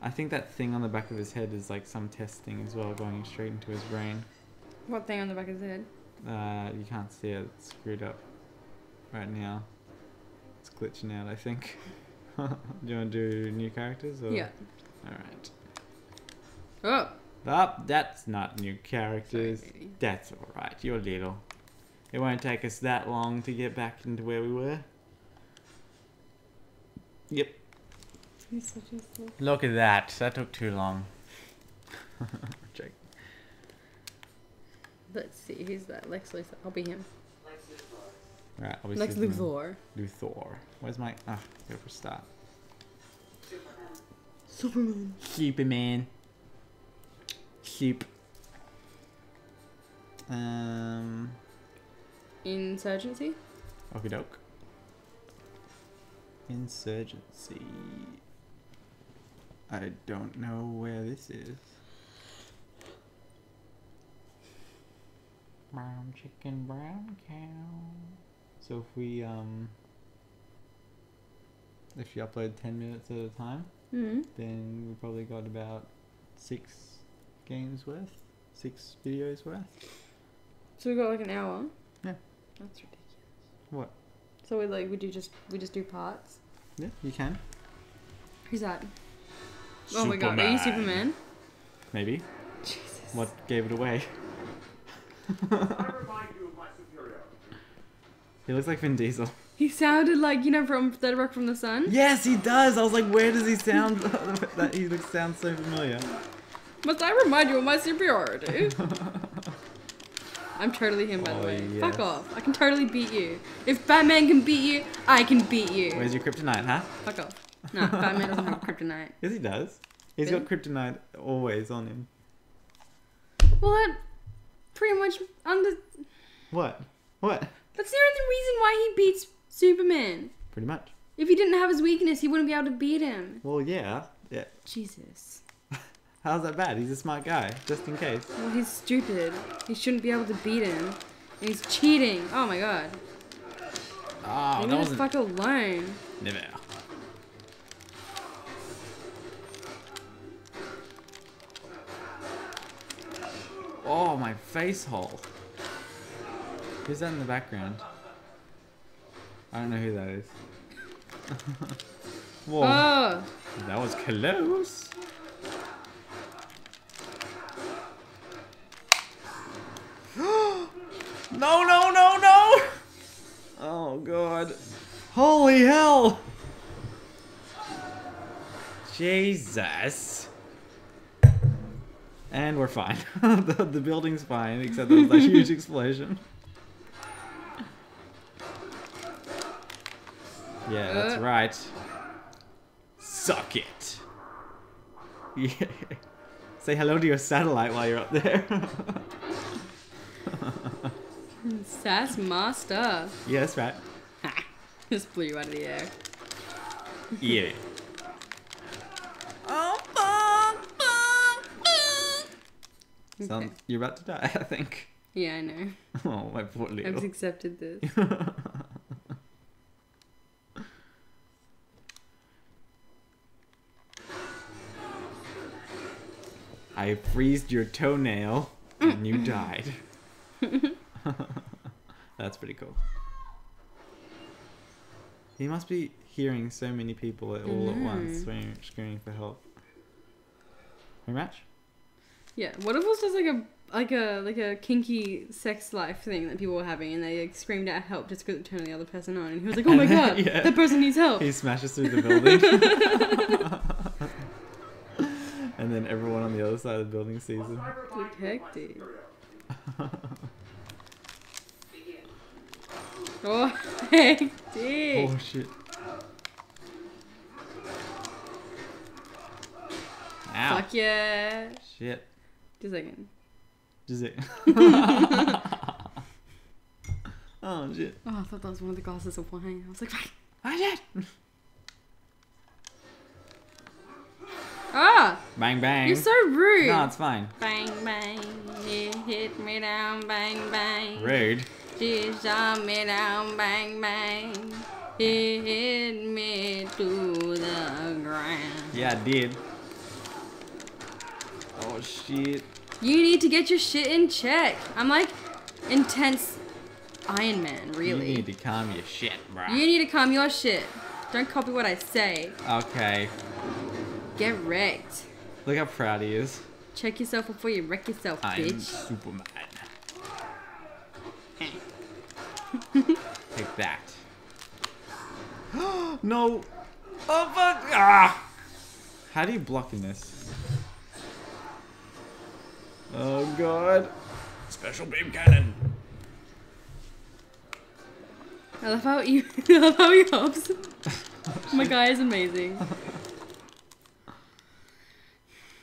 I think that thing on the back of his head is like some test thing as well, going straight into his brain. What thing on the back of his head? Uh, you can't see it. It's screwed up right now. It's glitching out, I think. do you want to do new characters? Or? Yeah. All right. Oh. Oh, that's not new characters. baby. That's all right. You're little. It won't take us that long to get back into where we were. Yep. He's such a slow. Look at that. That took too long. Joke. Let's see. Who's that? Lex Luthor. I'll be him. Right. I'll be Lex Superman. Luthor. Luthor. Where's my? Ah, go for start. Superman. Superman. Soup. Um. Insurgency. Okie doke. Insurgency. I don't know where this is. Brown chicken, brown cow. So if we um, if you upload ten minutes at a time, Hmm. then we probably got about six games worth, six videos worth. So we got like an hour. Yeah. That's ridiculous. What? So we like we do just we just do parts. Yeah, you can. Who's that? Oh my god, are you Superman? Maybe. Jesus. What gave it away? I remind you of my superiority. He looks like Vin Diesel. He sounded like you know from Third Rock from the Sun. Yes, he does. I was like, where does he sound? that he looks sounds so familiar. Must I remind you of my superiority? I'm totally him, by Oh, the way. yes. Fuck off. I can totally beat you. If Batman can beat you, I can beat you. Where's your kryptonite, huh? Fuck off. No, Batman doesn't have kryptonite. Yes, he does. He's Really? got kryptonite always on him. Well, that pretty much under. What? What? That's the only reason why he beats Superman. Pretty much. If he didn't have his weakness, he wouldn't be able to beat him. Well, yeah. Yeah. Jesus. How's that bad? He's a smart guy. Just in case. Well, he's stupid. He shouldn't be able to beat him. And he's cheating. Oh my god. Oh, Leave me the fuck alone. Never. Oh, my face hole. Who's that in the background? I don't know who that is. Whoa, Oh! that was close. no, no, no, no! Oh, God. Holy hell! Jesus. And we're fine. the, the building's fine, except there was that huge explosion. Yeah, that's Uh. right. Suck it. Yeah. Say hello to your satellite while you're up there. Sass master. yeah, that's right. Just blew you out of the air. Yeah. Sound, Okay. you're about to die, I think. Yeah, I know. Oh, my poor I've little. accepted this. I freezed your toenail and you died. That's pretty cool. He must be hearing so many people all at once screaming for help. Rematch? Yeah. What if it was just like a like a like a kinky sex life thing that people were having, and they like, screamed out help just because it turned the other person on, and he was like, "Oh my god, yeah. that person needs help." He smashes through the building. and then everyone on the other side of the building sees him. I remind Look you of my hectic. Oh, hectic. Oh shit. Ow. Fuck yeah. Shit. Just it. oh shit. Oh, I thought that was one of the glasses of wine. I was like, "Fuck." Oh shit. ah, Bang bang. you're so rude. No, it's fine. Bang bang, he hit me down, bang bang. Rude. She shot me down, bang bang. He hit me to the ground. Yeah, I did. Oh shit. You need to get your shit in check. I'm like intense Iron Man, really. You need to calm your shit, bruh. You need to calm your shit. Don't copy what I say. Okay. Get wrecked. Look how proud he is. Check yourself before you wreck yourself, I'm. Superman. Take that. no. Oh fuck! Ah! How do you block in this? Oh god. Special beam cannon. I love how you I love how he hops. My guy is amazing.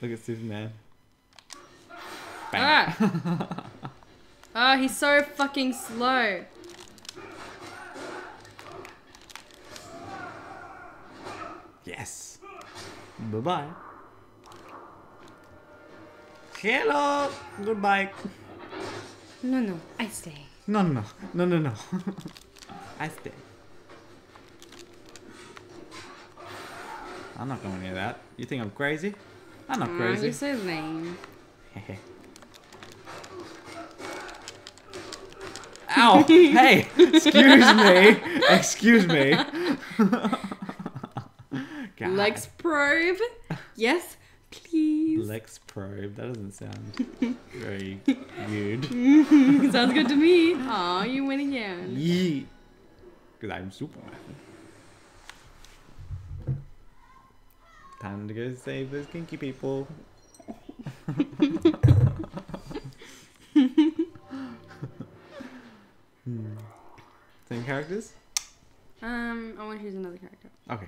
Look at Superman. Ah! Ah, he's so fucking slow. Yes. Bye bye. Hello. Goodbye. No, no, I stay. No, no, no, no, no. I stay. I'm not going near that. You think I'm crazy? I'm not crazy. you're so lame. Ow! hey! Excuse me! Excuse me! God. Lex probe. Yes, please. Lex probe. That doesn't sound very good. Sounds good to me. Aw, you win again. Yee. Because I'm Superman. Time to go save those kinky people. Hmm. Same characters? Um, I want to choose another character. Okay.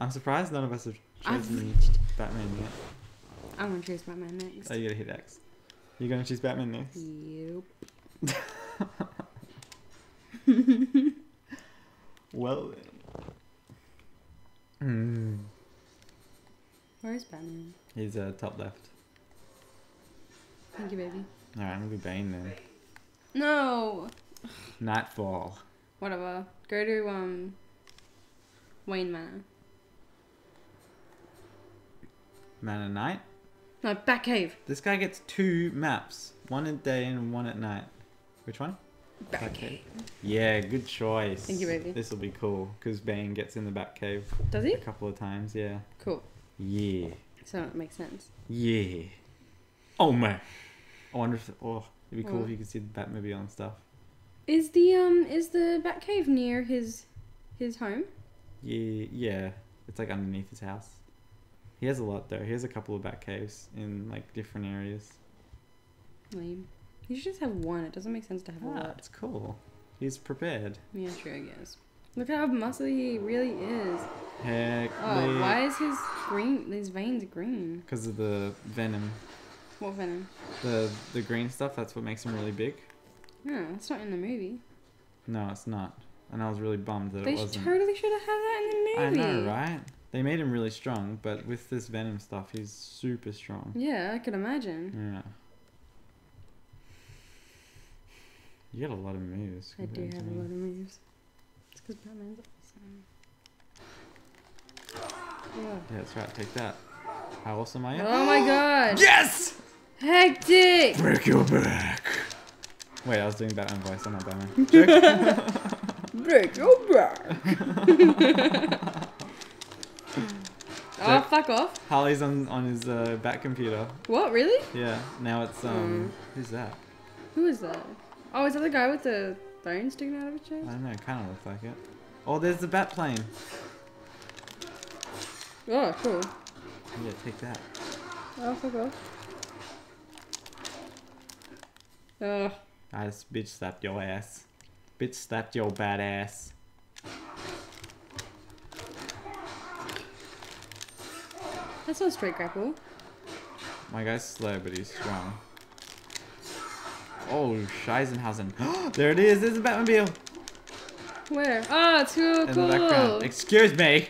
I'm surprised none of us have I've reached. Batman yet. I want to choose Batman next. Oh, you gotta hit X. You're gonna choose Batman next? Yep. Well then. Hmm. Where is Batman? He's uh, top left. Thank you, baby. Alright, I'm gonna be Bane then. No. Nightfall. Whatever. Go to um. Wayne Manor. Man at night. No, Batcave. This guy gets two maps. One at day and one at night. Which one? Batcave. Yeah, good choice. Thank you, baby. This will be cool because Bane gets in the Batcave Does he? a couple of times. Yeah. Cool. Yeah. So it makes sense. Yeah. Oh man. I wonder if oh it'd be cool if you could see the Batmobile and stuff. Is the um is the Batcave near his his home? Yeah, yeah. It's like underneath his house. He has a lot though. He has a couple of bat caves in like different areas. Lame. You should just have one. It doesn't make sense to have a Ah, lot. it's cool. He's prepared. Yeah, true. I guess. Look how muscly he really is. Heck, Oh, why is his green? His veins green? Because of the venom, What venom? the the green stuff. That's what makes him really big. No, that's not in the movie. No, it's not. And I was really bummed that they it wasn't. totally should have had that in the movie. I know, right? They made him really strong, but with this venom stuff, he's super strong. Yeah, I could imagine. Yeah. You got a lot of moves. I do have a lot of moves. It's because Batman's awesome. Yeah. Yeah, that's right. Take that. How awesome I am. Oh my god! Yes! Hectic! Break your back. Wait, I was doing Batman voice. I'm not Batman. Break your back! oh, fuck off. Harley's on on his uh, Bat computer. What, really? Yeah. Now it's um. Who's that? Who is that? Oh, is that the guy with the bone sticking out of his chest? I don't know. It Kind of looks like it. Oh, there's the Bat plane. Oh, cool. Yeah, take that. Oh, fuck off. Oh, I just bitch slapped your ass. Bitch slapped your bad ass. That's not straight grapple. My guy's slow, but he's strong. Oh, Scheisenhausen. there it is. There's a Batmobile Where? Ah, oh, it's cool, the background. Excuse me.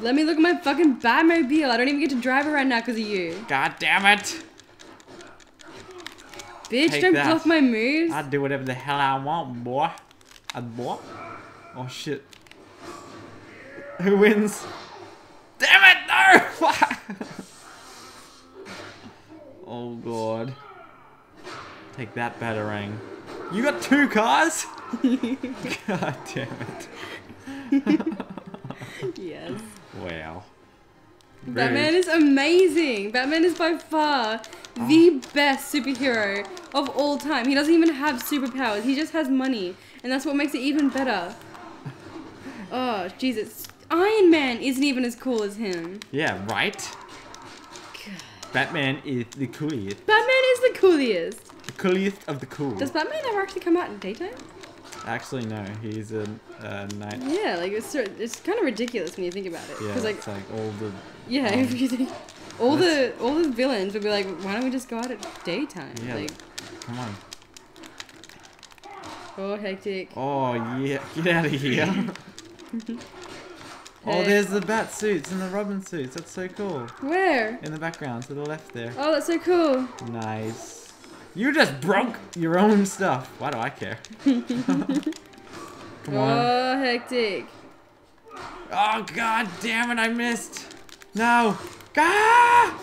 Let me look at my fucking Batmobile. I don't even get to drive it right now because of you. God damn it. Bitch, Take don't that. block my moves. I do whatever the hell I want, boy. I boy. Oh shit. Who wins? oh god. Take that batarang. You got two cars? god damn it. yes. Wow. Rude. Batman is amazing. Batman is by far oh. the best superhero of all time. He doesn't even have superpowers. He just has money, and that's what makes it even better. oh, Jesus. Iron Man isn't even as cool as him. Yeah, right? Batman is the coolest. Batman is the coolest. The coolest of the cool. Does Batman ever actually come out in daytime? Actually, no. He's a, a night. Yeah, like it's sort- it's kind of ridiculous when you think about it. Yeah, like it's like all the. yeah, um, if you think all the all the villains would be like, why don't we just go out at daytime? Yeah. Like Come on. oh hectic. Oh, yeah. Get out of here. oh, there's the bat suits and the Robin suits. That's so cool. Where? In the background to the left there. Oh, that's so cool. Nice. You just broke your own stuff. Why do I care? Come on. Oh, hectic. Oh god damn it, I missed. No. Ah!